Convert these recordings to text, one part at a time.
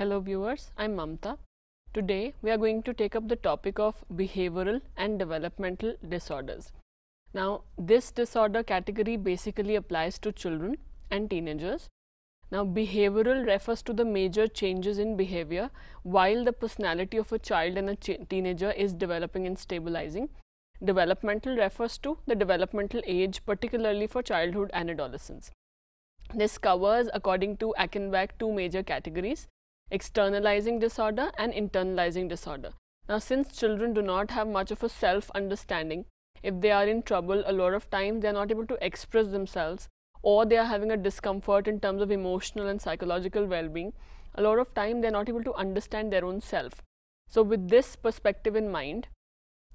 Hello viewers, I am Mamta. Today we are going to take up the topic of behavioral and developmental disorders. Now this disorder category basically applies to children and teenagers. Now behavioral refers to the major changes in behavior while the personality of a child and a teenager is developing and stabilizing. Developmental refers to the developmental age particularly for childhood and adolescence. This covers according to Achenbach two major categories externalizing disorder and internalizing disorder. Now since children do not have much of a self understanding, if they are in trouble a lot of times they are not able to express themselves or they are having a discomfort in terms of emotional and psychological well-being, a lot of time they are not able to understand their own self. So with this perspective in mind,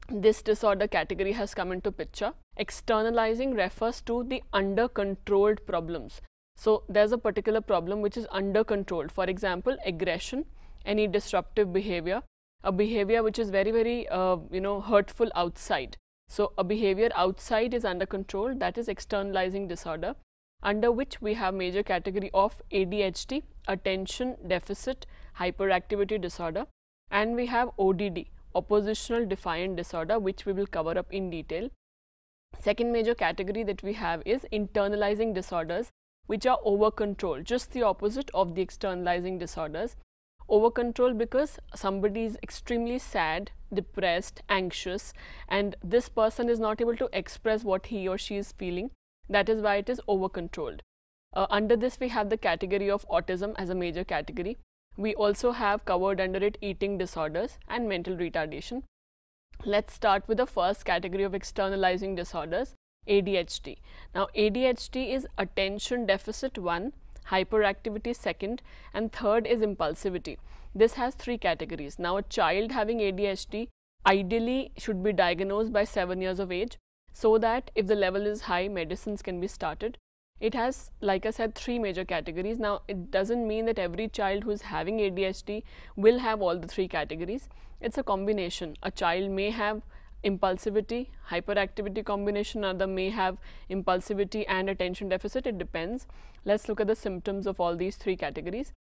this disorder category has come into picture. Externalizing refers to the under controlled problems. So there's a particular problem which is under controlled. For example, aggression, any disruptive behavior, a behavior which is very, very, uh, you know, hurtful outside. So a behavior outside is under control, that is externalizing disorder, under which we have major category of ADHD, attention deficit hyperactivity disorder, and we have ODD, oppositional defiant disorder, which we will cover up in detail. Second major category that we have is internalizing disorders, which are over control, just the opposite of the externalizing disorders. Over control because somebody is extremely sad, depressed, anxious, and this person is not able to express what he or she is feeling. That is why it is over controlled. Uh, under this, we have the category of autism as a major category. We also have covered under it eating disorders and mental retardation. Let's start with the first category of externalizing disorders ADHD. Now ADHD is attention deficit 1, hyperactivity second and third is impulsivity. This has three categories. Now a child having ADHD ideally should be diagnosed by 7 years of age so that if the level is high medicines can be started. It has like I said three major categories. Now it doesn't mean that every child who is having ADHD will have all the three categories. It's a combination. A child may have impulsivity, hyperactivity combination other may have impulsivity and attention deficit, it depends. Let's look at the symptoms of all these three categories.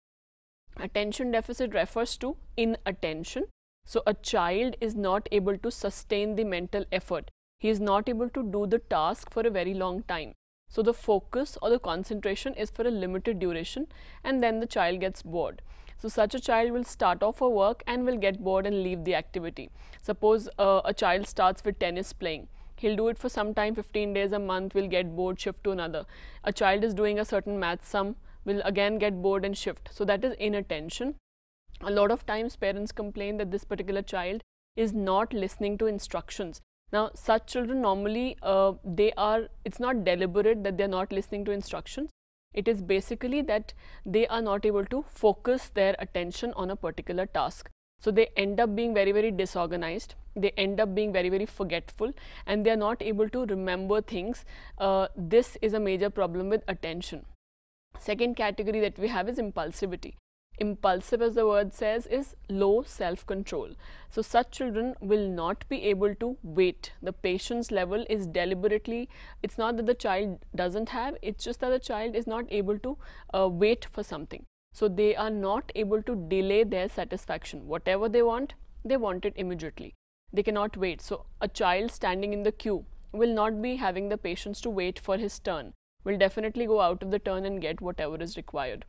Attention deficit refers to inattention. So, a child is not able to sustain the mental effort. He is not able to do the task for a very long time. So, the focus or the concentration is for a limited duration and then the child gets bored. So, such a child will start off a work and will get bored and leave the activity. Suppose uh, a child starts with tennis playing. He'll do it for some time, 15 days, a month, will get bored, shift to another. A child is doing a certain math sum, will again get bored and shift. So, that is inattention. A lot of times parents complain that this particular child is not listening to instructions. Now, such children normally, uh, they are, it's not deliberate that they're not listening to instructions. It is basically that they are not able to focus their attention on a particular task. So they end up being very, very disorganized. They end up being very, very forgetful and they are not able to remember things. Uh, this is a major problem with attention. Second category that we have is impulsivity impulsive as the word says is low self-control. So such children will not be able to wait. The patience level is deliberately, it's not that the child doesn't have, it's just that the child is not able to uh, wait for something. So they are not able to delay their satisfaction. Whatever they want, they want it immediately. They cannot wait. So a child standing in the queue will not be having the patience to wait for his turn, will definitely go out of the turn and get whatever is required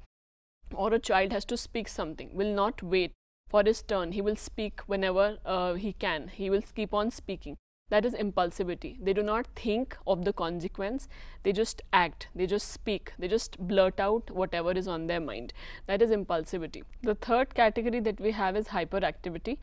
or a child has to speak something, will not wait for his turn. He will speak whenever uh, he can. He will keep on speaking. That is impulsivity. They do not think of the consequence. They just act. They just speak. They just blurt out whatever is on their mind. That is impulsivity. The third category that we have is hyperactivity.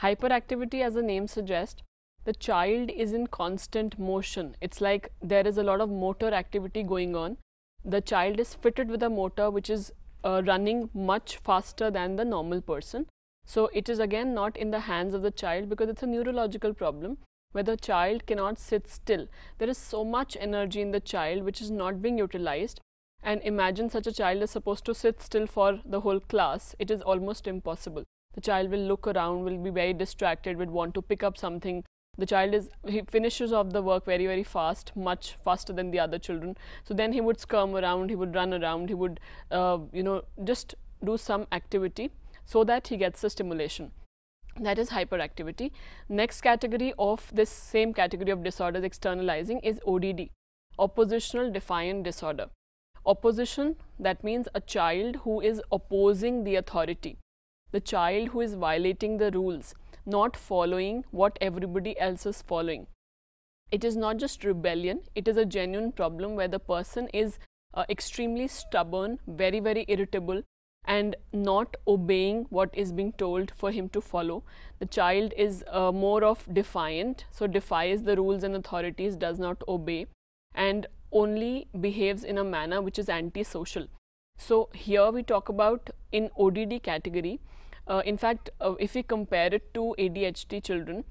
Hyperactivity as the name suggests, the child is in constant motion. It's like there is a lot of motor activity going on. The child is fitted with a motor which is uh, running much faster than the normal person. So it is again not in the hands of the child because it's a neurological problem where the child cannot sit still. There is so much energy in the child which is not being utilized and imagine such a child is supposed to sit still for the whole class. It is almost impossible. The child will look around, will be very distracted, will want to pick up something, the child is he finishes off the work very very fast much faster than the other children. So then he would skirm around he would run around he would uh, you know just do some activity so that he gets the stimulation. That is hyperactivity. Next category of this same category of disorders externalizing is odd oppositional defiant disorder. Opposition that means a child who is opposing the authority. The child who is violating the rules not following what everybody else is following. It is not just rebellion, it is a genuine problem where the person is uh, extremely stubborn, very, very irritable, and not obeying what is being told for him to follow. The child is uh, more of defiant, so defies the rules and authorities, does not obey, and only behaves in a manner which is antisocial. So, here we talk about in ODD category, uh, in fact, uh, if we compare it to ADHD children,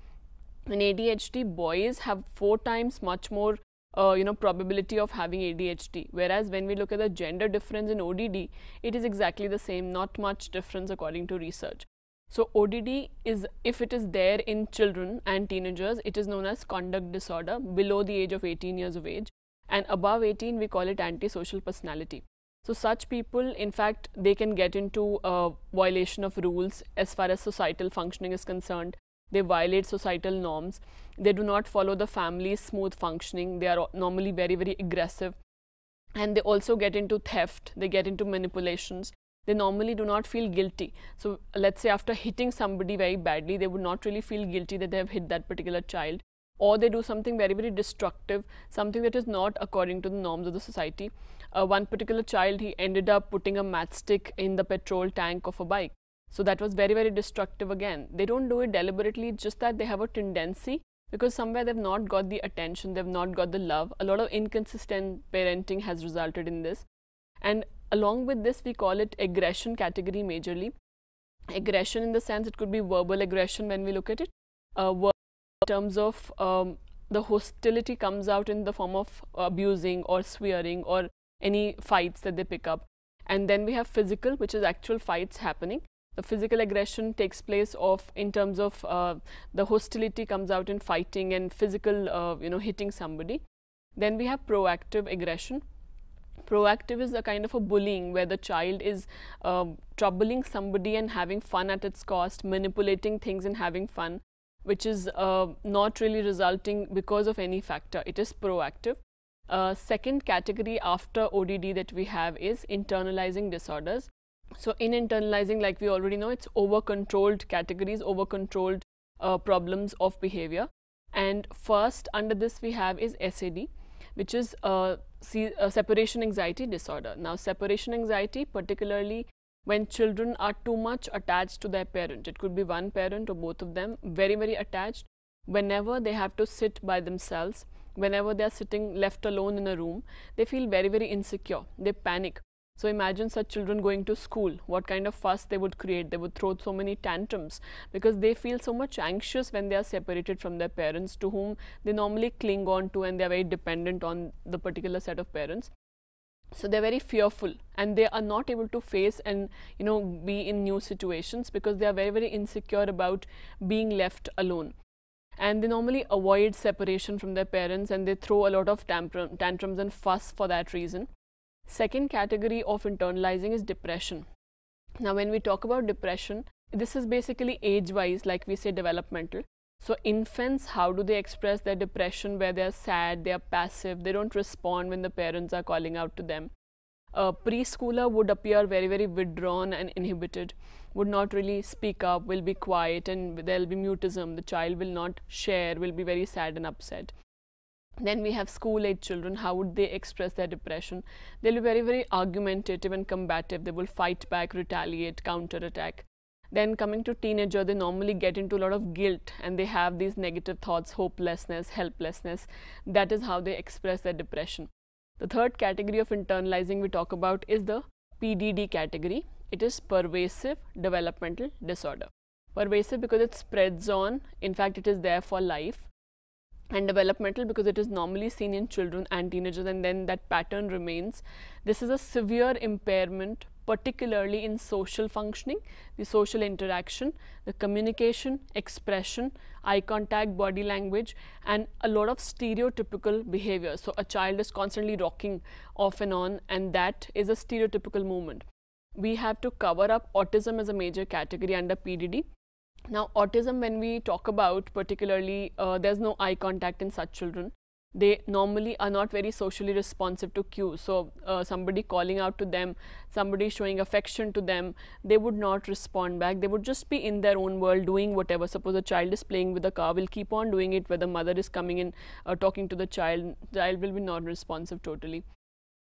in ADHD boys have four times much more uh, you know probability of having ADHD whereas when we look at the gender difference in ODD it is exactly the same not much difference according to research. So ODD is if it is there in children and teenagers it is known as conduct disorder below the age of 18 years of age and above 18 we call it antisocial personality. So such people, in fact, they can get into a violation of rules as far as societal functioning is concerned. They violate societal norms. They do not follow the family's smooth functioning. They are normally very, very aggressive. And they also get into theft. They get into manipulations. They normally do not feel guilty. So let's say after hitting somebody very badly, they would not really feel guilty that they have hit that particular child or they do something very very destructive something that is not according to the norms of the society. Uh, one particular child he ended up putting a matchstick in the petrol tank of a bike. So that was very very destructive again. They don't do it deliberately just that they have a tendency because somewhere they've not got the attention they've not got the love. A lot of inconsistent parenting has resulted in this. And along with this we call it aggression category majorly. Aggression in the sense it could be verbal aggression when we look at it uh, terms of um, the hostility comes out in the form of abusing or swearing or any fights that they pick up. And then we have physical, which is actual fights happening. The physical aggression takes place of in terms of uh, the hostility comes out in fighting and physical, uh, you know, hitting somebody. Then we have proactive aggression. Proactive is a kind of a bullying where the child is uh, troubling somebody and having fun at its cost, manipulating things and having fun, which is uh, not really resulting because of any factor. It is proactive. Uh, second category after ODD that we have is internalizing disorders. So in internalizing, like we already know, it's over-controlled categories, over-controlled uh, problems of behavior. And first under this we have is SAD, which is a, a separation anxiety disorder. Now separation anxiety, particularly when children are too much attached to their parent, it could be one parent or both of them, very, very attached, whenever they have to sit by themselves, whenever they are sitting left alone in a room, they feel very, very insecure. They panic. So imagine such children going to school, what kind of fuss they would create. They would throw so many tantrums because they feel so much anxious when they are separated from their parents to whom they normally cling on to and they are very dependent on the particular set of parents. So they're very fearful and they are not able to face and you know be in new situations because they are very very insecure about being left alone and they normally avoid separation from their parents and they throw a lot of tantrums and fuss for that reason. Second category of internalizing is depression. Now when we talk about depression, this is basically age-wise like we say developmental. So infants, how do they express their depression where they are sad, they are passive, they don't respond when the parents are calling out to them. A preschooler would appear very, very withdrawn and inhibited would not really speak up, will be quiet and there'll be mutism. The child will not share, will be very sad and upset. Then we have school age children. How would they express their depression? They'll be very, very argumentative and combative. They will fight back, retaliate, counter attack. Then coming to teenager, they normally get into a lot of guilt and they have these negative thoughts, hopelessness, helplessness. That is how they express their depression. The third category of internalizing we talk about is the PDD category it is pervasive developmental disorder. Pervasive because it spreads on, in fact, it is there for life. And developmental because it is normally seen in children and teenagers, and then that pattern remains. This is a severe impairment particularly in social functioning, the social interaction, the communication, expression, eye contact, body language and a lot of stereotypical behavior. So, a child is constantly rocking off and on and that is a stereotypical movement. We have to cover up autism as a major category under PDD. Now, autism when we talk about particularly uh, there is no eye contact in such children they normally are not very socially responsive to cues. So, uh, somebody calling out to them, somebody showing affection to them, they would not respond back. They would just be in their own world doing whatever. Suppose a child is playing with a car, will keep on doing it whether mother is coming in uh, talking to the child, child will be not responsive totally.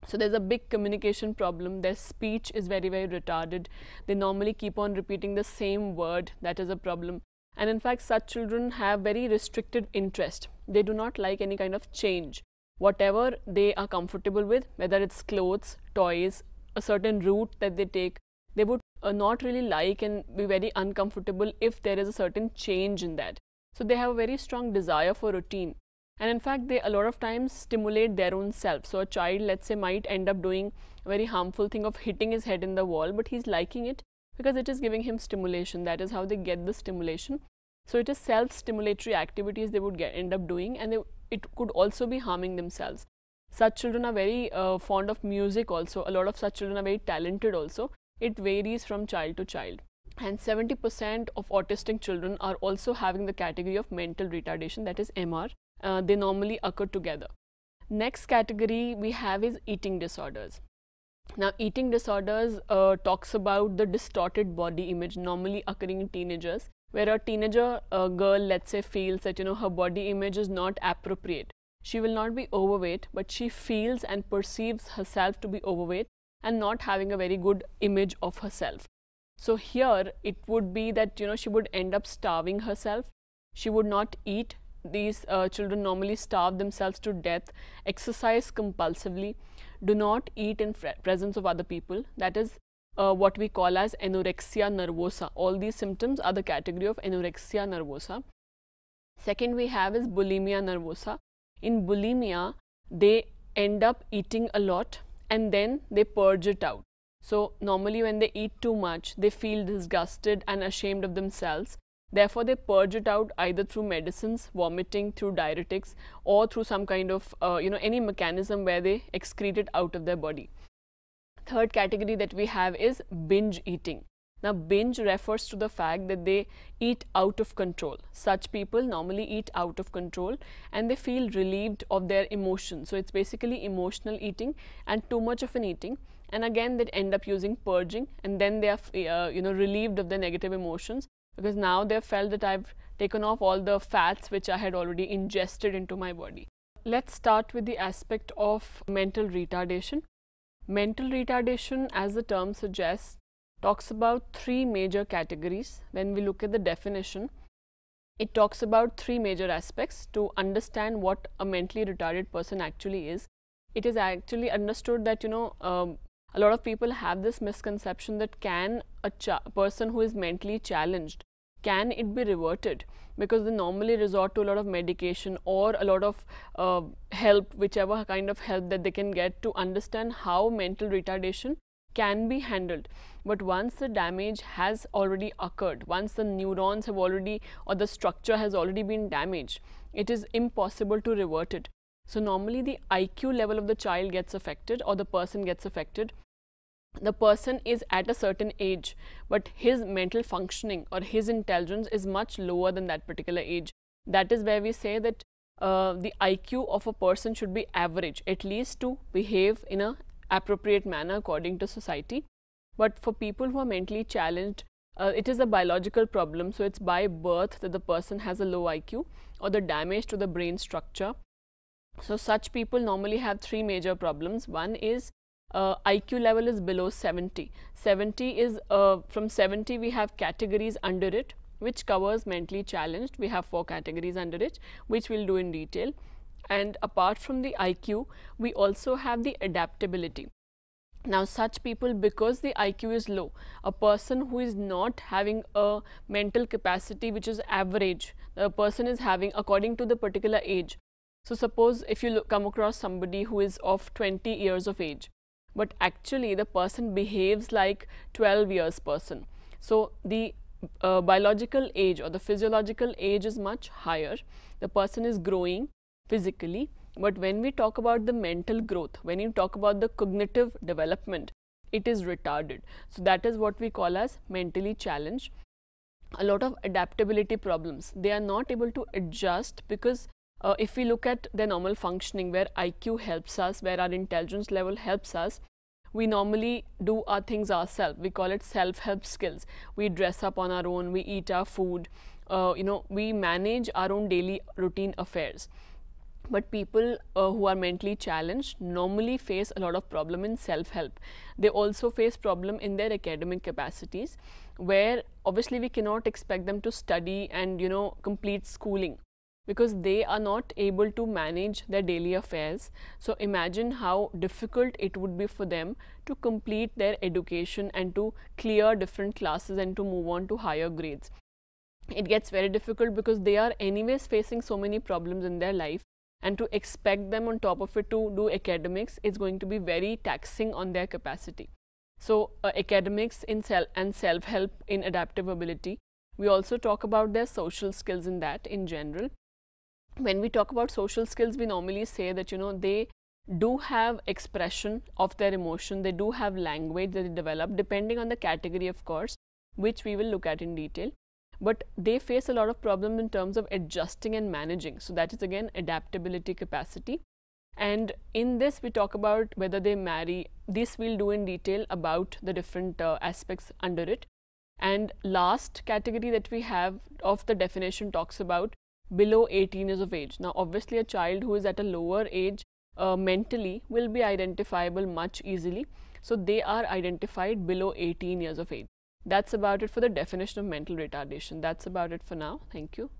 So, there is a big communication problem, their speech is very, very retarded. They normally keep on repeating the same word, that is a problem and in fact such children have very restricted interest. They do not like any kind of change. Whatever they are comfortable with whether it's clothes toys a certain route that they take they would uh, not really like and be very uncomfortable if there is a certain change in that. So they have a very strong desire for routine. And in fact they a lot of times stimulate their own self. So a child let's say might end up doing a very harmful thing of hitting his head in the wall but he's liking it because it is giving him stimulation that is how they get the stimulation so it is self stimulatory activities they would get end up doing and they, it could also be harming themselves such children are very uh, fond of music also a lot of such children are very talented also it varies from child to child and 70% of autistic children are also having the category of mental retardation that is MR. Uh, they normally occur together. Next category we have is eating disorders. Now, eating disorders uh, talks about the distorted body image normally occurring in teenagers, where a teenager uh, girl, let's say, feels that you know her body image is not appropriate. She will not be overweight, but she feels and perceives herself to be overweight and not having a very good image of herself. So here it would be that you know she would end up starving herself. She would not eat. These uh, children normally starve themselves to death, exercise compulsively, do not eat in presence of other people. That is uh, what we call as anorexia nervosa. All these symptoms are the category of anorexia nervosa. Second we have is bulimia nervosa. In bulimia, they end up eating a lot and then they purge it out. So, normally when they eat too much, they feel disgusted and ashamed of themselves Therefore, they purge it out either through medicines, vomiting, through diuretics or through some kind of, uh, you know, any mechanism where they excrete it out of their body. Third category that we have is binge eating. Now, binge refers to the fact that they eat out of control. Such people normally eat out of control and they feel relieved of their emotions. So, it's basically emotional eating and too much of an eating and again they end up using purging and then they are uh, you know relieved of the negative emotions because now they have felt that I've taken off all the fats which I had already ingested into my body. Let's start with the aspect of mental retardation. Mental retardation as the term suggests talks about three major categories. When we look at the definition, it talks about three major aspects to understand what a mentally retarded person actually is. It is actually understood that you know um, a lot of people have this misconception that can a person who is mentally challenged can it be reverted? Because they normally resort to a lot of medication or a lot of uh, help whichever kind of help that they can get to understand how mental retardation can be handled. But once the damage has already occurred once the neurons have already or the structure has already been damaged it is impossible to revert it. So normally the IQ level of the child gets affected or the person gets affected the person is at a certain age, but his mental functioning or his intelligence is much lower than that particular age. That is where we say that uh, the IQ of a person should be average, at least to behave in a appropriate manner according to society. But for people who are mentally challenged, uh, it is a biological problem. So, it's by birth that the person has a low IQ or the damage to the brain structure. So, such people normally have three major problems. One is uh, IQ level is below 70. 70 is uh, from 70 we have categories under it which covers mentally challenged. We have four categories under it which we will do in detail. And apart from the IQ, we also have the adaptability. Now, such people because the IQ is low, a person who is not having a mental capacity which is average, the person is having according to the particular age. So, suppose if you look, come across somebody who is of 20 years of age, but actually the person behaves like 12 years person. So the uh, biological age or the physiological age is much higher. The person is growing physically, but when we talk about the mental growth, when you talk about the cognitive development, it is retarded. So that is what we call as mentally challenged. A lot of adaptability problems. They are not able to adjust because uh, if we look at the normal functioning where IQ helps us, where our intelligence level helps us, we normally do our things ourselves. We call it self-help skills. We dress up on our own, we eat our food, uh, you know, we manage our own daily routine affairs. But people uh, who are mentally challenged normally face a lot of problem in self-help. They also face problem in their academic capacities where obviously we cannot expect them to study and you know complete schooling because they are not able to manage their daily affairs. So imagine how difficult it would be for them to complete their education and to clear different classes and to move on to higher grades. It gets very difficult because they are anyways facing so many problems in their life and to expect them on top of it to do academics is going to be very taxing on their capacity. So uh, academics in self and self-help in adaptive ability. We also talk about their social skills in that in general when we talk about social skills, we normally say that, you know, they do have expression of their emotion, they do have language that they develop depending on the category, of course, which we will look at in detail. But they face a lot of problems in terms of adjusting and managing. So that is again adaptability capacity. And in this, we talk about whether they marry. This we'll do in detail about the different uh, aspects under it. And last category that we have of the definition talks about below 18 years of age. Now, obviously, a child who is at a lower age uh, mentally will be identifiable much easily. So, they are identified below 18 years of age. That's about it for the definition of mental retardation. That's about it for now. Thank you.